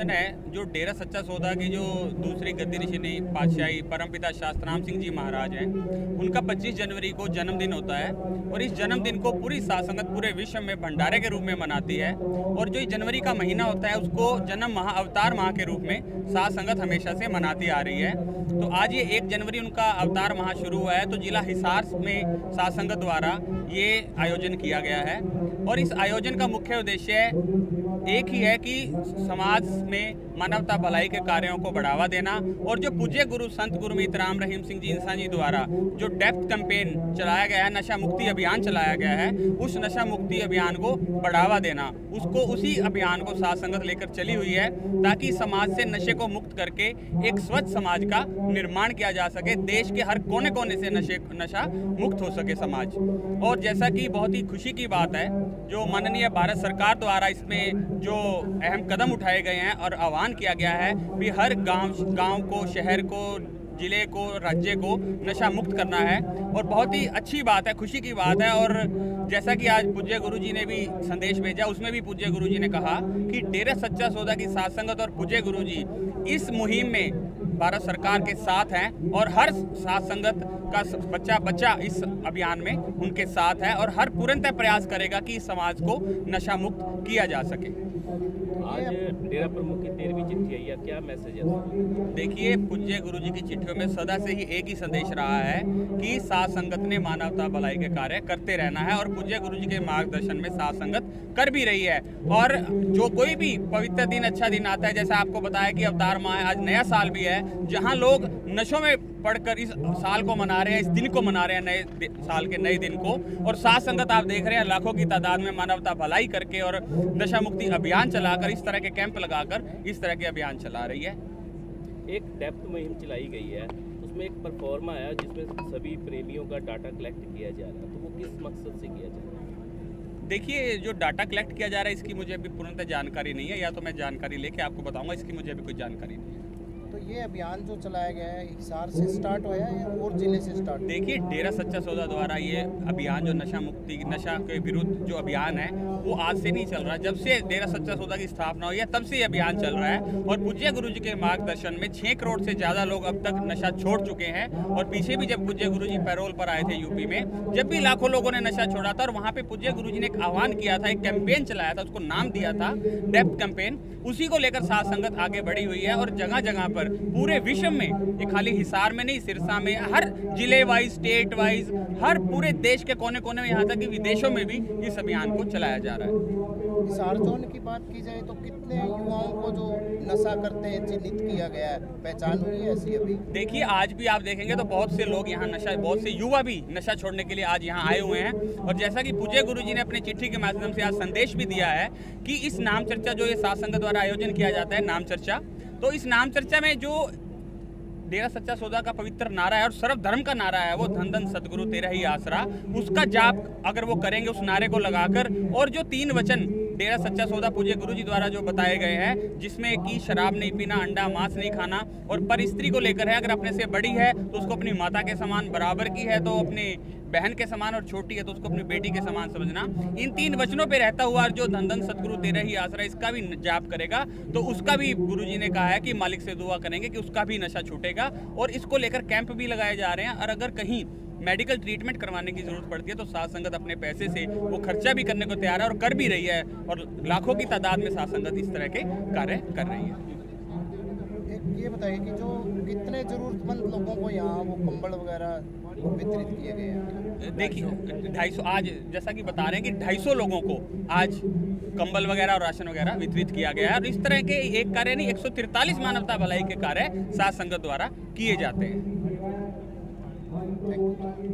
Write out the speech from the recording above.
है, जो डेरा सच्चा सौदा की जो दूसरी गद्दी नशीनी पातशाही परमपिता शास्त्राम सिंह जी महाराज हैं, उनका 25 जनवरी को जन्मदिन होता है और इस जन्मदिन को पूरी सासंगत, पूरे विश्व में भंडारे के रूप में मनाती है और जो जनवरी का महीना होता है, उसको जन्म महा, अवतार माह के रूप में सासंगत हमेशा से मनाती आ रही है। तो आज ये एक जनवरी उनका अवतार माह शुरू हुआ है तो जिला हिसार में सासंगत द्वारा ये आयोजन किया गया है और इस आयोजन का मुख्य उद्देश्य एक ही है कि समाज में मानवता भलाई के कार्यों को बढ़ावा देना और जो पूज्य गुरु संत गुरुमीत राम रहीम सिंह जी इंसान जी द्वारा जो डेप्थ कैंपेन चलाया गया है, नशा मुक्ति अभियान चलाया गया है, उस नशा मुक्ति अभियान को बढ़ावा देना, उसको उसी अभियान को साथ संगत लेकर चली हुई है ताकि समाज से नशे को मुक्त करके एक स्वच्छ समाज का निर्माण किया जा सके, देश के हर कोने कोने से नशे, नशा मुक्त हो सके समाज। और जैसा कि बहुत ही खुशी की बात है, जो माननीय भारत सरकार द्वारा इसमें जो अहम कदम उठाए गए हैं और आह्वान किया गया है कि हर गाँव गाँव को, शहर को, ज़िले को, राज्य को नशा मुक्त करना है। और बहुत ही अच्छी बात है, खुशी की बात है। और जैसा कि आज पूज्य गुरु जी ने भी संदेश भेजा, उसमें भी पूज्य गुरु जी ने कहा कि डेरा सच्चा सौदा की सात संगत और पूज्य गुरु जी इस मुहिम में भारत सरकार के साथ हैं और हर सात संगत का बच्चा बच्चा इस अभियान में उनके साथ है और हर पूर्णतः प्रयास करेगा कि समाज को नशा मुक्त किया जा सके। आज डेरा प्रमुख की तेरहवीं चिट्ठी क्या मैसेज है? देखिए, पूज्य गुरु जी की चिट्ठियों में सदा से ही एक ही संदेश रहा है कि सात संगत ने मानवता भलाई के कार्य करते रहना है और पूज्य गुरु जी के मार्गदर्शन में सात संगत कर भी रही है। और जो कोई भी पवित्र दिन अच्छा दिन आता है, जैसे आपको बताया कि अवतार माह आज नया साल भी है, जहाँ लोग नशों में पढ़कर इस साल को मना रहे हैं, इस दिन को मना रहे हैं, नए साल के नए दिन को। और सात संगत आप देख रहे हैं, लाखों की तादाद में मानवता भलाई करके और नशा मुक्ति अभियान चलाकर इस तरह के कैंप लगाकर इस तरह के अभियान चला रही है। एक डेप्थ मुहिम चलाई गई है उसमें एक परफॉर्मा आया जिसमें सभी प्रेमियों का डाटा कलेक्ट किया जा रहा है। तो वो किस मकसद से किया जा रहा है? देखिए जो डाटा कलेक्ट किया जा रहा है इसकी मुझे अभी पूर्णतः जानकारी नहीं है या तो मैं जानकारी लेके आपको बताऊँगा इसकी मुझे अभी कोई जानकारी नहीं है। तो ये अभियान जो चलाया गया है, हिसार से स्टार्ट हुआ है या और ज़िले से स्टार्ट देखिए, डेरा सच्चा सौदा द्वारा ये अभियान जो नशा मुक्ति, नशा के विरुद्ध जो अभियान है, वो आज से नहीं चल रहा। जब से डेरा सच्चा सौदा की स्थापना हुई है, तब से ये अभियान चल रहा है। और पूज्य गुरु जी के मार्गदर्शन में छः करोड़ से ज़्यादा लोग अब तक नशा छोड़ चुके हैं। और पीछे भी जब पूज्य गुरु जी पैरोल पर आए थे यूपी में, जब भी लाखों लोगों ने नशा छोड़ा था और वहाँ पे पूज्य गुरु जी ने एक आह्वान किया था, एक कैंपेन चलाया था, उसको नाम दिया था, डेप्थ कैंपेन उसी को लेकर सात संगत आगे बढ़ी हुई है और जगह जगह पर पूरे विश्व में ये खाली हिसार में नहीं सिरसा में हर ज़िले वाइज स्टेट वाइज हर पूरे देश के कोने कोने में यहाँ तक कि विदेशों में भी इस अभियान को चलाया जा रहा है। हिसार जोन की बात की जाए तो कितने युवाओं को जो नशा करते हैं चिन्हित किया गया है? पहचान हुई है ऐसी अभी? देखिए आज भी आप देखेंगे तो बहुत से लोग यहाँ नशा बहुत से युवा भी नशा छोड़ने के लिए आज यहाँ आए हुए हैं। और जैसा कि पूज्य गुरु जी ने अपनी चिट्ठी के माध्यम से आज संदेश भी दिया है कि इस नाम चर्चा जो ये सात संघ द्वारा आयोजन किया जाता है नाम चर्चा तो इस नाम चर्चा में जो डेरा सच्चा सौदा का पवित्र नारा है और सर्व धर्म का नारा है, वो धन धन सदगुरु तेरा ही आसरा। उसका जाप अगर वो करेंगे, उस नारे को लगाकर, और जो तीन वचन डेरा सच्चा सौदा पूज्य गुरु जी द्वारा जो बताए गए हैं, जिसमें कि शराब नहीं पीना, अंडा, मांस नहीं खाना और पर स्त्री को लेकर है, अगर अपने से बड़ी है तो उसको अपनी माता के समान, बराबर की है तो अपनी बहन के समान और छोटी है तो उसको अपनी बेटी के समान समझना। इन तीन वचनों पे रहता हुआ जो धन धन सतगुरु तेरा ही आसरा, इसका भी जाप करेगा। तो उसका भी गुरु जी ने कहा है कि मालिक से दुआ करेंगे कि उसका भी नशा छूटेगा और इसको लेकर कैंप भी लगाए जा रहे हैं। और अगर कहीं मेडिकल ट्रीटमेंट करवाने की ज़रूरत पड़ती है तो सात संगत अपने पैसे से वो खर्चा भी करने को तैयार है और कर भी रही है और लाखों की तादाद में सात संगत इस तरह के कार्य कर रही है। ये बताइए कि जो कितने जरूरतमंद लोगों को यहाँ वो कंबल वगैरह वितरित किए गए हैं? देखिए ढाई सौ आज जैसा कि बता रहे हैं कि ढाई सौ लोगों को आज कंबल वगैरह और राशन वगैरह वितरित किया गया है और इस तरह के एक कार्य नहीं एक सौ तिरतालीस मानवता भलाई के कार्य सात संगत द्वारा किए जाते हैं। Thank you.